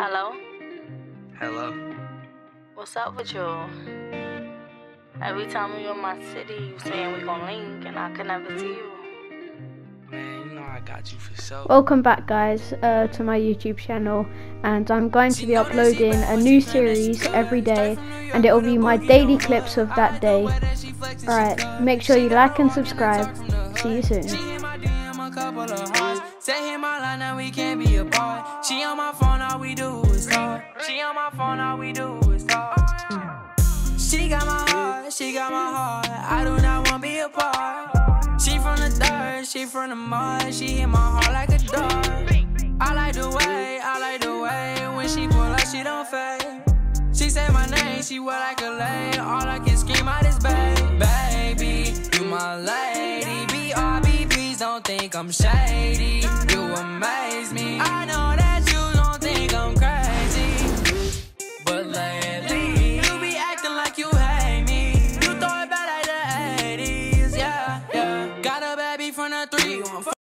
Hello? Hello? What's up with you? Every time you in my city, you saying we gon' link, and I can never see you. Man, you know I got you for sure. Welcome back, guys, uh, to my YouTube channel, and I'm going to be uploading a new series every day, and it will be my daily clips of that day. Alright, make sure you like and subscribe. See you soon. Say hit my line, now we can't be apart. She on my phone, all we do phone, all we do is talk. She got my heart, she got my heart. I do not want to be apart. She from the dirt, she from the mud. She hit my heart like a dart. I like the way, I like the way. When she pull up, she don't fade. She say my name, she wear like a lay. All I can scream out is babe, baby, you my lady. BRB, please don't think I'm shady. You. I three.